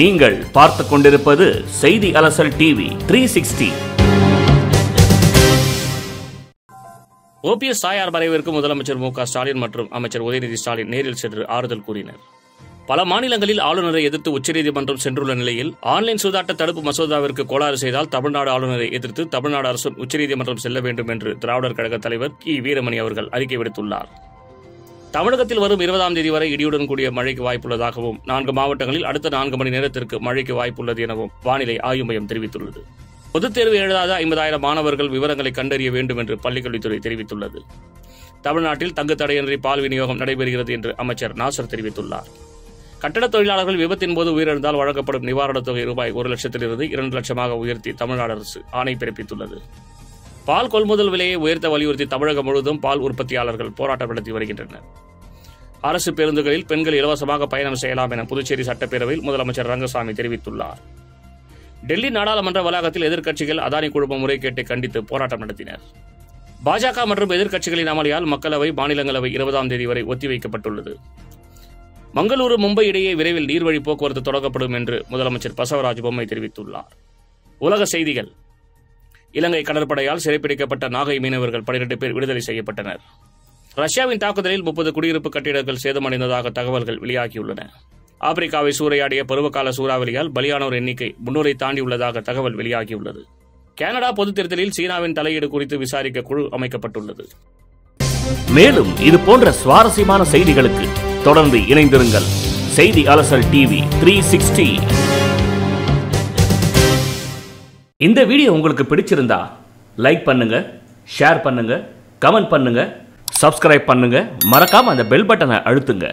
நீங்கள் பார்த்து கொண்டிருப்பது செய்தி அலசல் டிவி த்ரீ சிக்ஸ்டி ஓபிஎஸ் தாயார் மறைவிற்கு முதலமைச்சர் மு ஸ்டாலின் மற்றும் அமைச்சர் உதயநிதி ஸ்டாலின் நேரில் சென்று ஆறுதல் கூறினர். பல மாநிலங்களில் ஆளுநரை எதிர்த்து உச்சநீதிமன்றம் சென்றுள்ள நிலையில் ஆன்லைன் சூதாட்ட தடுப்பு மசோதாவிற்கு கோளாறு செய்தால் தமிழ்நாடு ஆளுநரை எதிர்த்து தமிழ்நாடு அரசும் உச்சநீதிமன்றம் செல்ல வேண்டும் என்று திராவிடர் கழக தலைவர் கி. வீரமணி அவர்கள் அறிக்கை விடுத்துள்ளார். தமிழகத்தில் வரும் இருபதாம் தேதி வரை இடியுடன் கூடிய மழைக்கு வாய்ப்புள்ளதாகவும் நான்கு மாவட்டங்களில் அடுத்த நான்கு மணி நேரத்திற்கு மழைக்கு வாய்ப்புள்ளது எனவும் வானிலை ஆய்வு மையம் தெரிவித்துள்ளது. பொதுத் தேர்வு எழுதாத ஐம்பதாயிரம் மாணவர்கள் விவரங்களை கண்டறிய வேண்டும் என்று பள்ளிக்கல்வித்துறை தெரிவித்துள்ளது. தமிழ்நாட்டில் தங்கு தடையின்றி பால் விநியோகம் நடைபெறுகிறது என்று அமைச்சர் நாசர் தெரிவித்துள்ளார். கட்டடத் தொழிலாளர்கள் விபத்தின் போது உயிரிழந்தால் வழங்கப்படும் நிவாரணத் தொகை ரூபாய் ஒரு லட்சத்திலிருந்து இரண்டு லட்சமாக உயர்த்தி தமிழ்நாடு அரசு ஆணை பிறப்பித்துள்ளது. பால் கொள்முதல் விலையை உயர்த்த வலியுறுத்தி தமிழகம் முழுவதும் பால் உற்பத்தியாளர்கள் போராட்டம் நடத்தி வருகின்றனர். அரசு பேருந்துகளில் பெண்கள் இலவசமாக பயணம் செய்யலாம் என புதுச்சேரி சட்டப்பேரவையில் முதலமைச்சர் ரங்கசாமி தெரிவித்துள்ளார். டெல்லி நாடாளுமன்ற வளாகத்தில் எதிர்க்கட்சிகள் அதானி குழும முறைகேட்டை கண்டித்து போராட்டம் நடத்தினர். பாஜக மற்றும் எதிர்க்கட்சிகளின் அமளியால் மக்களவை மாநிலங்களவை இருபதாம் தேதி வரை ஒத்திவைக்கப்பட்டுள்ளது. மங்களூரு மும்பை இடையே விரைவில் நீர்வழி போக்குவரத்து தொடங்கப்படும் என்று முதலமைச்சர் பசவராஜ் பொம்மை தெரிவித்துள்ளார். உலக செய்திகள். இலங்கை கடற்படையால் சிறைப்பிடிக்கப்பட்ட நாகை மீனவர்கள் பனிரெண்டு பேர் விடுதலை செய்யப்பட்டனர். ரஷ்யாவின் தாக்குதலில் முப்பது குடியிருப்பு கட்டிடங்கள் சேதமடைந்ததாக தகவல்கள் வெளியாகியுள்ளன. ஆப்பிரிக்காவை சூறையாடிய பருவகால சூறாவளியால் பலியானோர் எண்ணிக்கை முன்னூரை தாண்டியுள்ளதாக தகவல் வெளியாகியுள்ளது. கனடா பொதுத் தேர்தலில் சீனாவின் தலையீடு குறித்து விசாரிக்க குழு அமைக்கப்பட்டுள்ளது. மேலும் இது போன்ற சுவாரஸ்யமான செய்திகளுக்கு தொடர்ந்து இணைந்திருங்கள். செய்தி அலசல் டிவி த்ரீ சிக்ஸ்டி. இந்த வீடியோ உங்களுக்கு பிடிச்சிருந்தா லைக் பண்ணுங்க ஷேர் பண்ணுங்க கமெண்ட் பண்ணுங்க சப்ஸ்கிரைப் பண்ணுங்க. மறக்காம அந்த பெல் பட்டனை அழுத்துங்க.